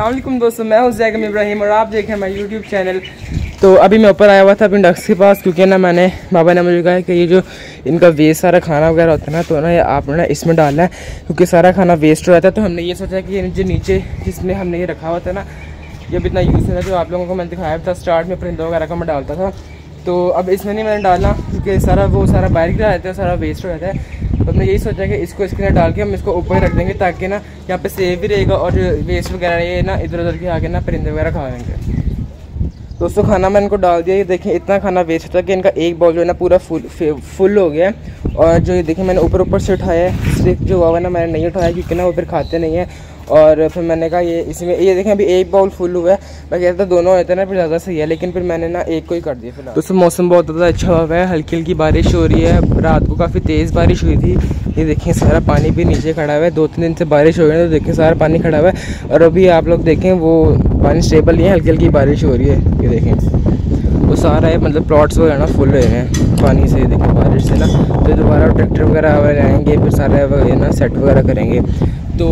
असलम दोस्तों, मैं हूँ जैगम इब्राहिम और आप देख रहे हैं मेरा यूट्यूब चैनल तो अभी मैं ऊपर आया हुआ था अपने डक्स के पास, क्योंकि ना मैंने, बाबा ने मुझे कहा कि ये जो इनका वेस्ट सारा खाना वगैरह होता है ना तो ना ये आपने ना इसमें डालना है, क्योंकि सारा खाना वेस्ट हो जाता है। तो हमने ये सोचा कि ये जो नीचे जिसमें हमने ये रखा हुआ था ना भी इतना यूज़ है जो आप लोगों को मैंने दिखाया था स्टार्ट में परिंदों वगैरह का मैं डालता था। तो अब इसमें नहीं मैंने डालना, क्योंकि सारा वो सारा बाहर गिरा जाता है, सारा वेस्ट हो जाता है। तो यही सोचा कि इसको इसके अंदर डाल के हम इसको ऊपर रख देंगे ताकि ना यहाँ पे सेव भी रहेगा और वेस्ट वगैरह ये ना इधर उधर के आके ना परिंदे वगैरह खा लेंगे। दोस्तों, खाना मैं इनको डाल दिया। ये देखें, इतना खाना वेस्ट है कि इनका एक बॉल जो है ना पूरा फुल फुल हो गया और जो ये देखें, मैंने ऊपर ऊपर से उठाया है। स्टिक जो हुआ ना, मैंने नहीं उठाया क्योंकि ना वो फिर खाते नहीं हैं। और फिर मैंने कहा, ये इसमें, ये देखें, अभी एक बाउल फुल हुआ है। मैं कहता दोनों होते ना, फिर ज़्यादा सही है, लेकिन फिर मैंने ना एक को ही कर दिया फिर दोस्तों मौसम बहुत ज़्यादा अच्छा हुआ है, हल्की हल्की बारिश हो रही है, रात को काफ़ी तेज़ बारिश हुई थी। ये देखें, सारा पानी भी नीचे खड़ा हुआ है दो तीन दिन से बारिश हो रही है तो देखें, सारा पानी खड़ा हुआ है। और अभी आप लोग देखें, वो पानी स्टेबल नहीं है, हल्की हल्की बारिश हो रही है, ये देखें। वो सारा है मतलब प्लॉट्स वगैरह ना फुल हुए हैं। पानी से देखें, बारिश से ना तो दोबारा ट्रैक्टर वगैरह आएँगे फिर सारा ना सेट वगैरह करेंगे। तो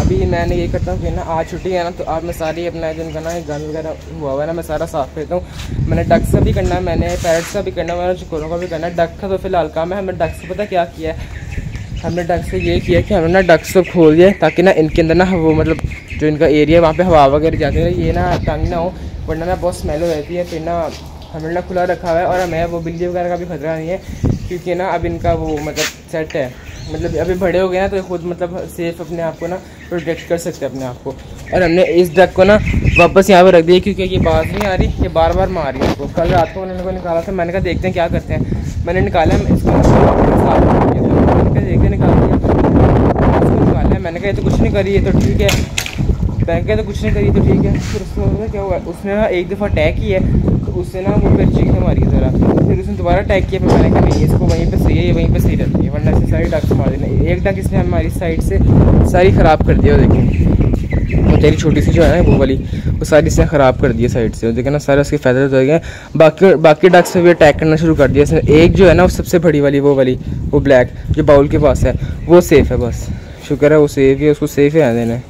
अभी मैंने ये करता हूँ कि ना आज छुट्टी है ना तो आज मैं सारी अपना जो ना गन वगैरह हुआ हुआ है ना, मैं सारा साफ़ करता हूँ। मैंने डक्स का भी करना है, मैंने पैरट्स का भी करना है, मैंने चकोरों का भी करना है। डक का तो फ़िलहाल काम है, हमने डक्स से पता क्या किया है? हमने डक्स से ये किया कि हमने ना डक्स सब खोल दिया ताकि ना इनके अंदर ना वो मतलब जो इनका एरिया है, वहाँ पर हवा वगैरह जाती है ये ना तंग ना हो। वरना ना बहुत स्मेल हो जाती है, फिर ना हमने ना खुला रखा हुआ है और हमें वो बिल्ली वगैरह का भी खतरा नहीं है, क्योंकि ना अब इनका वो मतलब सेट है। मतलब अभी बड़े हो गए हैं तो खुद मतलब सेफ़ अपने आप को ना प्रोटेक्ट कर सकते हैं अपने आप को। और हमने इस डक को ना वापस यहाँ पर रख दिया, क्योंकि ये बात नहीं आ रही, ये बार बार मार रही है उसको कल रात को उन्होंने निकाला था, मैंने कहा देखते हैं क्या करते हैं। मैंने निकाला इसको देखते निकाल दिया। निकाला, मैंने कहा ये तो कुछ नहीं करी ये तो ठीक है। बैंक तो कुछ नहीं करी तो ठीक है। फिर उसने उसमें क्या हुआ? उसने ना एक दफ़ा अटैक किया है तो उससे ना वो फिर चीखें मारी ज़रा। फिर उसने दोबारा अटैक किया, फिर मैंने कहा, नहीं, इसको वहीं पर सही है वहीं पर सही रहती है, वरना से सारी डक्स मार देना एक डक इसने हमारी साइड से सारी ख़राब कर दिया देखिए वो तेरी छोटी सी जो है ना, वो वाली, वो सारी इसने ख़राब कर दी साइड से। देखे ना, सारे उसके फैदर हो गए। बाकी बाकी डक्स से भी अटैक करना शुरू कर दिया। इसने एक जो है ना, वो सबसे बड़ी वाली, वो वाली, वो ब्लैक जो बाउल के पास है, वो सेफ़ है बस। शुक्र है, वो सेफ़ ही है, उसको सेफ़ है आने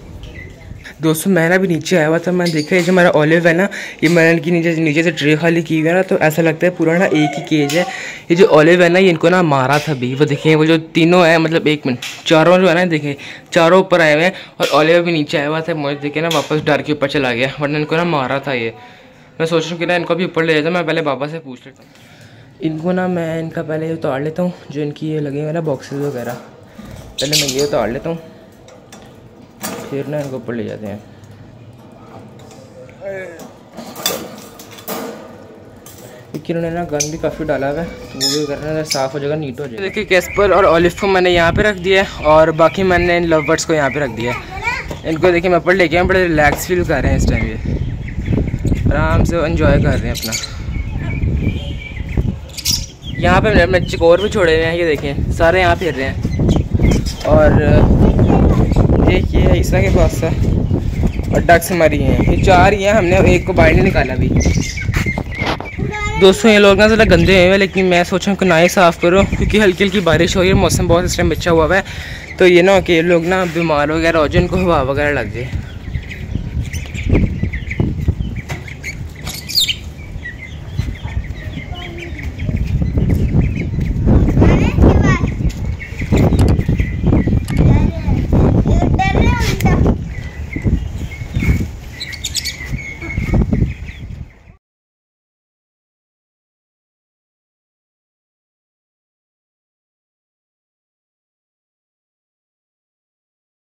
दोस्तों, मैंने भी नीचे आया हुआ था, मैंने देखा ये जो हमारा ऑलिव है ना, ये मैंने इनकी नीचे नीचे से ट्रे खाली की हुई है ना तो ऐसा लगता है पूरा ना एक ही केज है। ये जो ऑलिव है ना, ये इनको ना मारा था भी वो देखिए वो जो तीनों है मतलब एक मिनट चारों जो है ना, देखें, चारों ऊपर आए हुए हैं और ऑलिव भी नीचे आया हुआ था, मुझे देखे ना, वापस डर के ऊपर चला गया, वरना इनको ना मारा था ये। मैं सोच रहा हूँ कि ना, इनको भी ऊपर ले जाता, मैं पहले बाबा से पूछ लेता हूँ। इनको ना मैं इनका पहले उतार लेता हूँ, जो इनकी ये लगे हुए ना बॉक्सेस वगैरह। पहले मैं ये उतार लेता हूँ। फिर ना इनको ऊपर ले जाते हैं। क्योंकि ना गन भी काफ़ी डाला हुआ है, वो भी करना साफ़ हो जाएगा, नीट हो जाएगा। देखिए कैस्पर और ऑलिव को मैंने यहाँ पे रख दिया है, और बाकी मैंने इन लव बर्ड्स को यहाँ पे रख दिया है। इनको देखिए, मैं ऊपर लेके आए बड़े रिलैक्स फील कर रहे हैं इस टाइम ये। आराम से इन्जॉय कर रहे हैं अपना। यहाँ पे मैं चिकोर भी छोड़े हुए हैं, ये देखें सारे यहाँ फिर रहे हैं। और एक ये ईसा के पास है। और डक्स मरी हैं। ये चार ही हैं, हमने एक को नहीं निकाला अभी। दोस्तों, ये लोग ना ज़रा गंदे हुए हैं, लेकिन मैं सोच रहा हूँ कि ना ही साफ़ करो, क्योंकि हल्की हल्की बारिश हो रही है, मौसम बहुत इस टाइम अच्छा हुआ है। तो ये ना कि ये लोग ना बीमार वगैरह हो जाए इनको हवा वगैरह लग जाए।